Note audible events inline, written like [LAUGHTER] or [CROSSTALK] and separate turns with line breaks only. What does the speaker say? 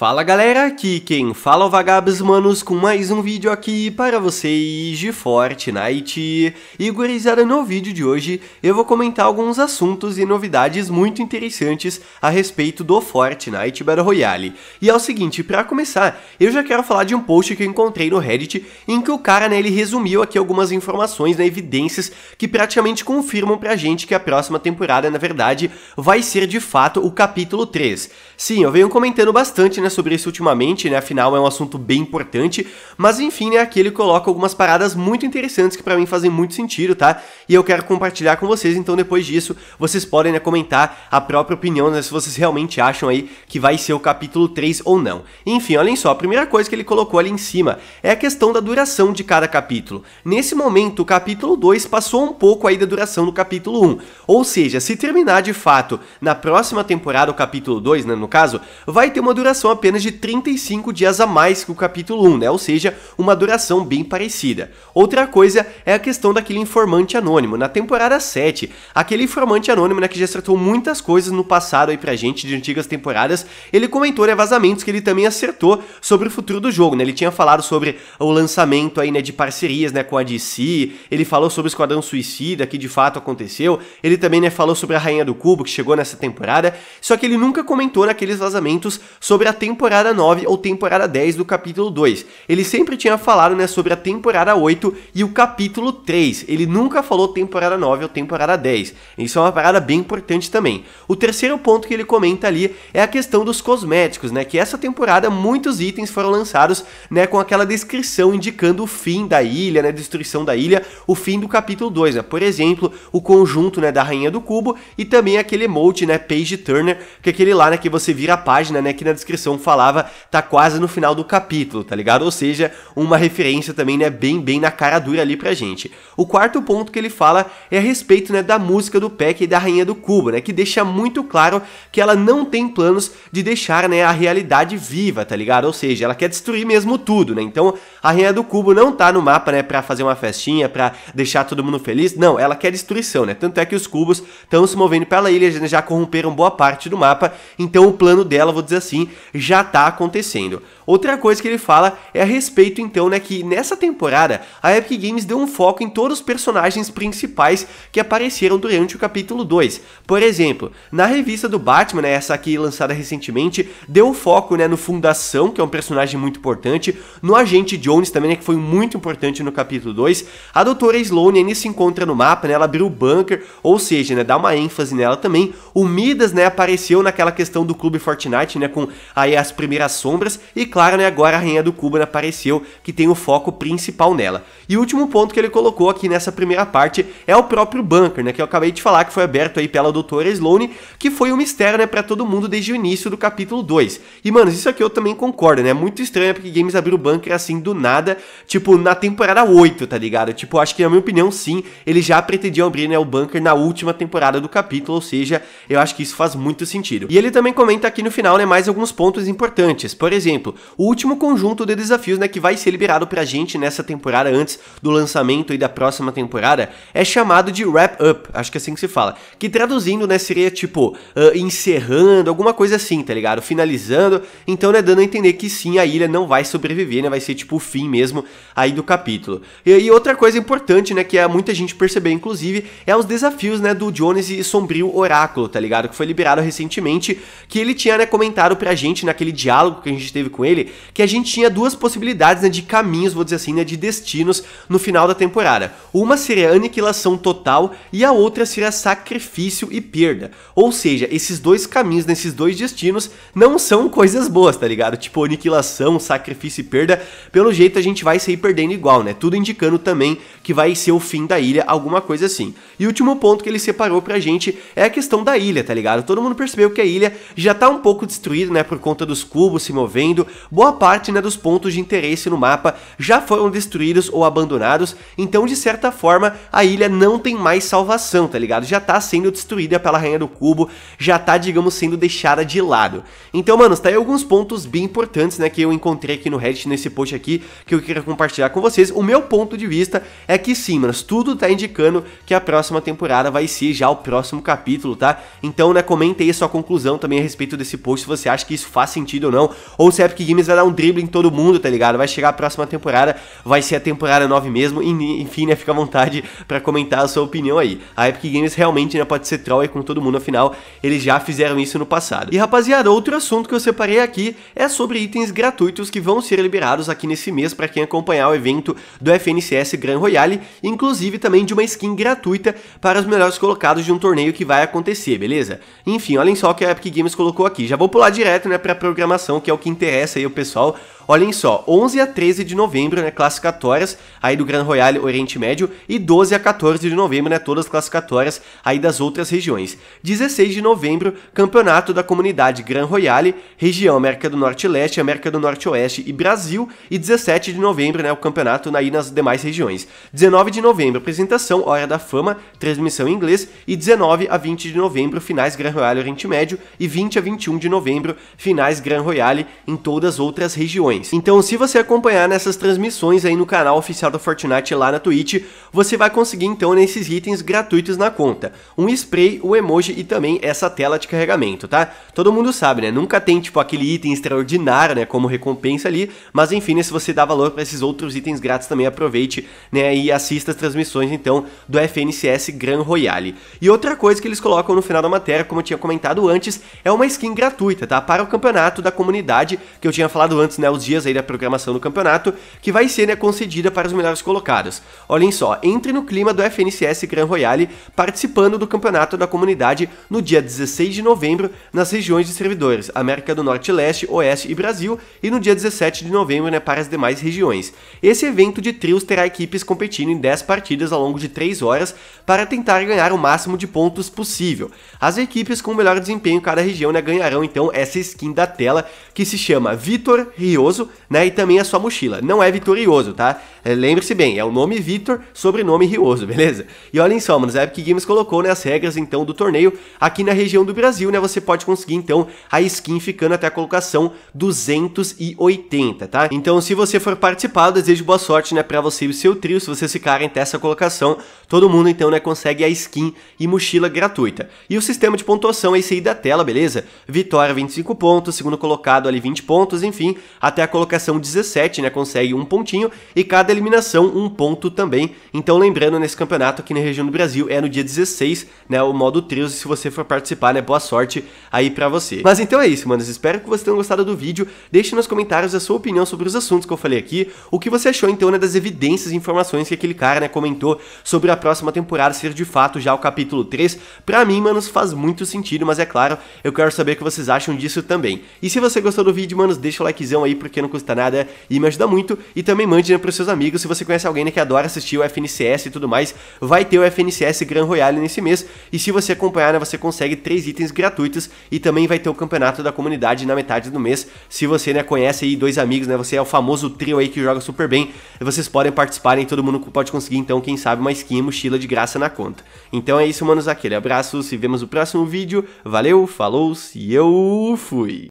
Fala galera, aqui quem fala é o Vagabos Manos com mais um vídeo aqui para vocês de Fortnite. E gurizada, no vídeo de hoje eu vou comentar alguns assuntos e novidades muito interessantes a respeito do Fortnite Battle Royale. E é o seguinte, para começar, eu já quero falar de um post que eu encontrei no Reddit em que o cara, né, ele resumiu aqui algumas informações, né, evidências que praticamente confirmam pra gente que a próxima temporada, na verdade, vai ser de fato o capítulo 3. Sim, eu venho comentando bastante, né, sobre isso ultimamente, né? Afinal, é um assunto bem importante. Mas enfim, né? Aqui ele coloca algumas paradas muito interessantes que para mim fazem muito sentido, tá? E eu quero compartilhar com vocês. Então, depois disso, vocês podem né, comentar a própria opinião, né? Se vocês realmente acham aí que vai ser o capítulo 3 ou não. Enfim, olhem só. A primeira coisa que ele colocou ali em cima é a questão da duração de cada capítulo. Nesse momento, o capítulo 2 passou um pouco aí da duração do capítulo 1. Ou seja, se terminar de fato na próxima temporada, o capítulo 2, né, no caso, vai ter uma duração apenas de 35 dias a mais que o capítulo 1, né? Ou seja, uma duração bem parecida. Outra coisa é a questão daquele informante anônimo. Na temporada 7, aquele informante anônimo, né, que já acertou muitas coisas no passado aí pra gente de antigas temporadas, ele comentou, né, vazamentos que ele também acertou sobre o futuro do jogo, né? Ele tinha falado sobre o lançamento aí, né, de parcerias, né, com a DC, ele falou sobre o Esquadrão Suicida, que de fato aconteceu, ele também, né, falou sobre a Rainha do Cubo, que chegou nessa temporada, só que ele nunca comentou naqueles vazamentos sobre a temporada 9 ou temporada 10 do capítulo 2. Ele sempre tinha falado né, sobre a temporada 8 e o capítulo 3. Ele nunca falou temporada 9 ou temporada 10. Isso é uma parada bem importante também. O terceiro ponto que ele comenta ali é a questão dos cosméticos, né? Que essa temporada muitos itens foram lançados né, com aquela descrição indicando o fim da ilha, né? Destruição da ilha, o fim do capítulo 2. Né? Por exemplo, o conjunto né, da Rainha do Cubo e também aquele emote, né? Page Turner, que é aquele lá né, que você vira a página, né? Que na descrição falava tá quase no final do capítulo, tá ligado? Ou seja, uma referência também, né, bem, bem na cara dura ali pra gente. O quarto ponto que ele fala é a respeito, né, da música do Peck e da Rainha do Cubo, né, que deixa muito claro que ela não tem planos de deixar, né, a realidade viva, tá ligado? Ou seja, ela quer destruir mesmo tudo, né? Então, a Rainha do Cubo não tá no mapa, né, pra fazer uma festinha, pra deixar todo mundo feliz, não, ela quer destruição, né? Tanto é que os cubos estão se movendo pela ilha, já corromperam boa parte do mapa, então o plano dela, vou dizer assim, já tá acontecendo. Outra coisa que ele fala é a respeito então, né, que nessa temporada a Epic Games deu um foco em todos os personagens principais que apareceram durante o capítulo 2. Por exemplo, na revista do Batman, né, essa aqui lançada recentemente, deu um foco, né, no Fundação, que é um personagem muito importante, no Agente Jones também, né, que foi muito importante no capítulo 2. A Doutora Sloane ainda se encontra no mapa, né, ela abriu o bunker, ou seja, né, dá uma ênfase nela também. O Midas, né, apareceu naquela questão do Clube Fortnite, né, com aí as primeiras sombras e claro, né, agora a Rainha do Cubo apareceu, que tem o foco principal nela. E o último ponto que ele colocou aqui nessa primeira parte é o próprio bunker, né, que eu acabei de falar que foi aberto aí pela doutora Sloane, que foi um mistério, né, para todo mundo desde o início do capítulo 2. E mano, isso aqui eu também concordo, né? Muito estranho porque Games abriu o bunker assim do nada, tipo na temporada 8, tá ligado? Tipo, acho que na minha opinião, sim, eles já pretendiam abrir, né, o bunker na última temporada do capítulo, ou seja, eu acho que isso faz muito sentido. E ele também comenta aqui no final, né, mais alguns pontos importantes. Por exemplo, o último conjunto de desafios né, que vai ser liberado pra gente nessa temporada antes do lançamento e da próxima temporada é chamado de Wrap Up, acho que é assim que se fala. Que traduzindo, né, seria tipo uh, encerrando, alguma coisa assim, tá ligado? Finalizando, então né, dando a entender que sim, a ilha não vai sobreviver, né? Vai ser tipo o fim mesmo aí do capítulo. E, e outra coisa importante, né, que é muita gente percebeu, inclusive, é os desafios, né, do Jones e Sombrio Oráculo, tá ligado? Que foi liberado recentemente, que ele tinha, né, comentado pra gente naquele diálogo que a gente teve com ele, que a gente tinha duas possibilidades né, de caminhos, vou dizer assim, né, de destinos no final da temporada. Uma seria aniquilação total e a outra seria sacrifício e perda. Ou seja, esses dois caminhos, nesses dois destinos, não são coisas boas, tá ligado? Tipo, aniquilação, sacrifício e perda, pelo jeito a gente vai sair perdendo igual, né? Tudo indicando também que vai ser o fim da ilha, alguma coisa assim. E o último ponto que ele separou pra gente é a questão da ilha, tá ligado? Todo mundo percebeu que a ilha já tá um pouco destruída, né, por conta dos cubos se movendo, boa parte né, dos pontos de interesse no mapa já foram destruídos ou abandonados, então de certa forma a ilha não tem mais salvação, tá ligado? Já tá sendo destruída pela Rainha do Cubo, já tá, digamos, sendo deixada de lado. Então, mano, tá aí alguns pontos bem importantes, né, que eu encontrei aqui no Reddit, nesse post aqui, que eu queria compartilhar com vocês. O meu ponto de vista é que sim, mano, tudo tá indicando que a próxima temporada vai ser já o próximo capítulo, tá? Então, né, comenta aí sua conclusão também a respeito desse post, se você acha que isso faz sentido ou não, ou se a Epic Games vai dar um drible em todo mundo, tá ligado? Vai chegar a próxima temporada, vai ser a temporada 9 mesmo, e enfim, né, fica à vontade [LAUGHS] para comentar a sua opinião aí. A Epic Games realmente né, pode ser troll aí com todo mundo, afinal, eles já fizeram isso no passado. E rapaziada, outro assunto que eu separei aqui é sobre itens gratuitos que vão ser liberados aqui nesse mês para quem acompanhar o evento do FNCS Grand Royale, inclusive também de uma skin gratuita para os melhores colocados de um torneio que vai acontecer, beleza? Enfim, olhem só o que a Epic Games colocou aqui. Já vou pular direto, né, para programação, que é o que interessa aí o pessoal. Olhem só, 11 a 13 de novembro, né, classificatórias aí do Grand Royale Oriente Médio e 12 a 14 de novembro, né, todas classificatórias aí das outras regiões. 16 de novembro, Campeonato da Comunidade Grand Royale, região América do Norte Leste, América do Norte Oeste e Brasil e 17 de novembro, né, o campeonato aí nas demais regiões. 19 de novembro, apresentação Hora da Fama, transmissão em inglês e 19 a 20 de novembro, finais Grand Royale Oriente Médio e 20 a 21 de novembro, finais Grand Royale em todas as outras regiões. Então, se você acompanhar nessas transmissões aí no canal oficial da Fortnite lá na Twitch, você vai conseguir então nesses itens gratuitos na conta. Um spray, o um emoji e também essa tela de carregamento, tá? Todo mundo sabe, né? Nunca tem tipo aquele item extraordinário, né, como recompensa ali, mas enfim, né, se você dá valor para esses outros itens grátis também aproveite, né, e assista as transmissões então do FNCS Grand Royale. E outra coisa que eles colocam no final da matéria, como eu tinha comentado antes, é uma skin gratuita, tá? Para o campeonato da comunidade que eu tinha falado antes, né, os dias aí da programação do campeonato, que vai ser né, concedida para os melhores colocados. Olhem só, entre no clima do FNCS Grand Royale participando do campeonato da comunidade no dia 16 de novembro nas regiões de servidores América do Norte, Leste, Oeste e Brasil e no dia 17 de novembro né, para as demais regiões. Esse evento de trios terá equipes competindo em 10 partidas ao longo de 3 horas para tentar ganhar o máximo de pontos possível. As equipes com melhor desempenho em cada região né, ganharão então essa skin da tela que se chama Vitor Rioso né? E também a sua mochila. Não é vitorioso, tá? É, Lembre-se bem, é o nome Vitor, sobrenome Rioso, [LAUGHS] beleza? E olhem só, mano, a Epic Games colocou né, as regras então do torneio aqui na região do Brasil, né? Você pode conseguir então a skin ficando até a colocação 280, tá? Então, se você for participar, desejo boa sorte, né, para você e o seu trio. Se vocês ficarem até essa colocação, todo mundo então, né, consegue a skin e mochila gratuita. E o sistema de pontuação é esse aí da tela, beleza? Vitória 25 pontos, segundo colocado ali 20 pontos, enfim, até a colocação 17, né, consegue um pontinho e cada eliminação um ponto também. Então lembrando, nesse campeonato aqui na região do Brasil é no dia 16, né, o modo trios, se você for participar, né, boa sorte aí pra você. Mas então é isso, manos, espero que vocês tenham gostado do vídeo, deixe nos comentários a sua opinião sobre os assuntos que eu falei aqui, o que você achou então, né, das evidências e informações que aquele cara, né, comentou sobre a próxima temporada ser de fato já o capítulo 3. Pra mim, manos, faz muito sentido, mas é claro, eu quero saber o que vocês acham disso também. E se você gostou do vídeo, manos, deixa o likezão aí, porque não custa nada e me ajuda muito, e também mande, né, pros seus amigos se você conhece alguém né, que adora assistir o FNCS e tudo mais, vai ter o FNCS Grand Royale nesse mês. E se você acompanhar, né, você consegue três itens gratuitos e também vai ter o campeonato da comunidade na metade do mês. Se você né, conhece aí dois amigos, né, você é o famoso trio aí que joga super bem, vocês podem participar e todo mundo pode conseguir então, quem sabe, uma skin e mochila de graça na conta. Então é isso, manos, aquele abraço, se vemos no próximo vídeo. Valeu, falou, e eu fui!